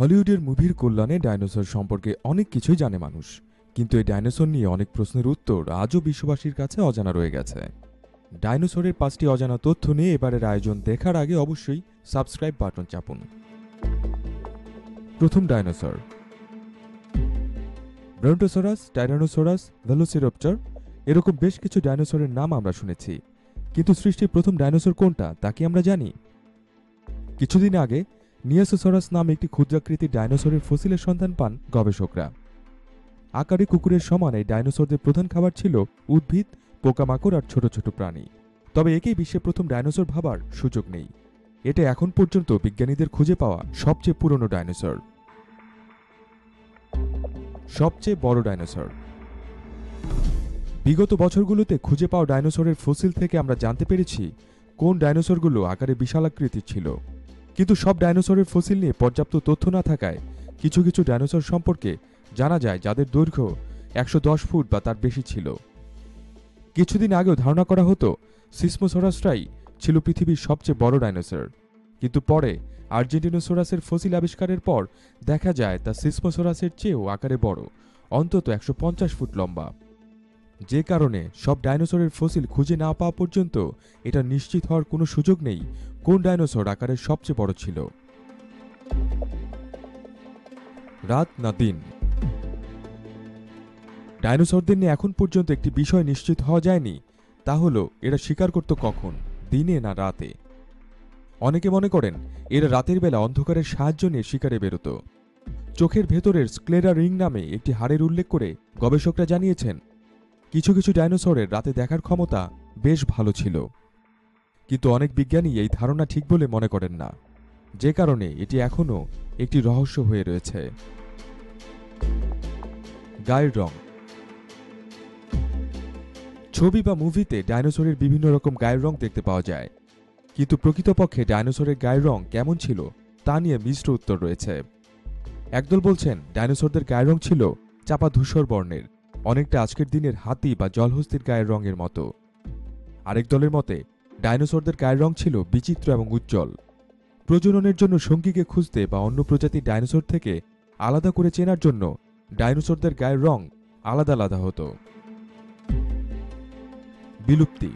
হলিউডের মুভির কল্যাণে ডাইনোসর সম্পর্কে অনেক কিছুই জানে মানুষ। কিন্তু এই ডাইনোসর নিয়ে অনেক প্রশ্নের উত্তর আজও বিশ্ববাসীর কাছে অজানা রয়ে গেছে। ডাইনোসরের পাঁচটি অজানা তথ্য নিয়ে এবারের আয়োজন দেখার আগে অবশ্যই সাবস্ক্রাইব বাটন চাপুন। প্রথম ডাইনোসর। ব্রন্টোসরাস টাইরানোসরাস, ভেলোসিরপ্টর এরকম বেশ কিছু ডাইনোসরের নাম আমরা শুনেছি। কিন্তু সৃষ্টির প্রথম ডাইনোসর কোনটা তা কি আমরা জানি? কিছুদিন আগে নিয়াসোসরাস নামে একটি ক্ষুদ্রাকৃতির ডাইনোসরের ফসিলের সন্ধান পান গবেষকরা। আকারে কুকুরের সমান এই ডাইনোসরদের প্রধান খাবার ছিল উদ্ভিদ, পোকামাকড় আর ছোট ছোট প্রাণী। তবে একেই বিশ্বে প্রথম ডাইনোসর ভাবার সুযোগ নেই। এটা এখন পর্যন্ত বিজ্ঞানীদের খুঁজে পাওয়া সবচেয়ে পুরনো ডাইনোসর। সবচেয়ে বড় ডাইনোসর। বিগত বছরগুলোতে খুঁজে পাওয়া ডাইনোসরের ফসিল থেকে আমরা জানতে পেরেছি কোন ডাইনোসরগুলো আকারে বিশালাকৃতির ছিল। কিন্তু সব ডাইনোসরের ফসিল নিয়ে পর্যাপ্ত তথ্য না থাকায় কিছু কিছু ডাইনোসর সম্পর্কে জানা যায় যাদের দৈর্ঘ্য একশো দশ ফুট বা তার বেশি ছিল। কিছুদিন আগেও ধারণা করা হতো সিসমোসরাসটাই ছিল পৃথিবীর সবচেয়ে বড় ডাইনোসর। কিন্তু পরে আর্জেন্টিনোসোরাসের ফসিল আবিষ্কারের পর দেখা যায় তা সিসমোসোরাসের চেয়েও আকারে বড়, অন্তত একশো পঞ্চাশ ফুট লম্বা। যে কারণে সব ডাইনোসরের ফসিল খুঁজে না পাওয়া পর্যন্ত এটা নিশ্চিত হওয়ার কোনো সুযোগ নেই কোন ডাইনোসর আকারে সবচেয়ে বড় ছিল। রাত না দিন। ডাইনোসরদের নিয়ে এখন পর্যন্ত একটি বিষয় নিশ্চিত হওয়া যায়নি, তা হলো এরা শিকার করত কখন, দিনে না রাতে। অনেকে মনে করেন এরা রাতের বেলা অন্ধকারের সাহায্য নিয়ে শিকারে বেরোত। চোখের ভেতরের স্ক্লেরা রিং নামে একটি হাড়ের উল্লেখ করে গবেষকরা জানিয়েছেন কিছু কিছু ডাইনোসরের রাতে দেখার ক্ষমতা বেশ ভালো ছিল। কিন্তু অনেক বিজ্ঞানী এই ধারণা ঠিক বলে মনে করেন না। যে কারণে এটি এখনও একটি রহস্য হয়ে রয়েছে। গায়ের রং। ছবি বা মুভিতে ডাইনোসরের বিভিন্ন রকম গায়ের রং দেখতে পাওয়া যায়। কিন্তু প্রকৃতপক্ষে ডাইনোসরের গায়ের রং কেমন ছিল তা নিয়ে মিশ্র উত্তর রয়েছে। একদল বলছেন, ডাইনোসরদের গায়ের রং ছিল চাপা ধূসর বর্ণের। অনেকটা আজকের দিনের হাতি বা জলহস্তির গায়ের রঙের মতো। আরেক দলের মতে, ডাইনোসরদের গায়ের রং ছিল বিচিত্র এবং উজ্জ্বল। প্রজননের জন্য সঙ্গীকে খুঁজতে বা অন্য প্রজাতির ডাইনোসর থেকে আলাদা করে চেনার জন্য ডাইনোসরদের গায়ের রং আলাদা আলাদা হতো। বিলুপ্তি।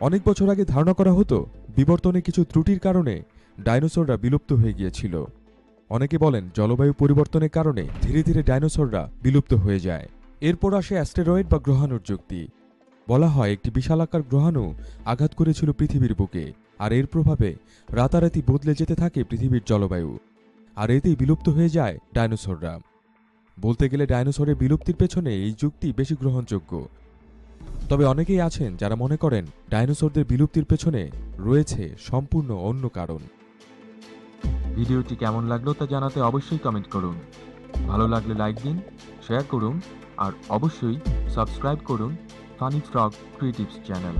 অনেক বছর আগে ধারণা করা হতো, বিবর্তনে কিছু ত্রুটির কারণে ডাইনোসররা বিলুপ্ত হয়ে গিয়েছিল। অনেকে বলেন জলবায়ু পরিবর্তনের কারণে ধীরে ধীরে ডাইনোসররা বিলুপ্ত হয়ে যায়। এরপর আসে অ্যাস্টেরয়েড বা গ্রহাণুর যুক্তি। বলা হয় একটি বিশালাকার গ্রহাণু আঘাত করেছিল পৃথিবীর বুকে, আর এর প্রভাবে রাতারাতি বদলে যেতে থাকে পৃথিবীর জলবায়ু, আর এতেই বিলুপ্ত হয়ে যায় ডাইনোসররা। বলতে গেলে ডাইনোসরের বিলুপ্তির পেছনে এই যুক্তি বেশি গ্রহণযোগ্য। তবে অনেকেই আছেন যারা মনে করেন ডাইনোসরদের বিলুপ্তির পেছনে রয়েছে সম্পূর্ণ অন্য কারণ। ভিডিওটি কেমন লাগল তা জানাতে অবশ্যই কমেন্ট করুন। ভালো লাগলে লাইক দিন শেয়ার করুন, আর অবশ্যই সাবস্ক্রাইব করুন ফানি ফ্রগ ক্রিয়েটিভস চ্যানেল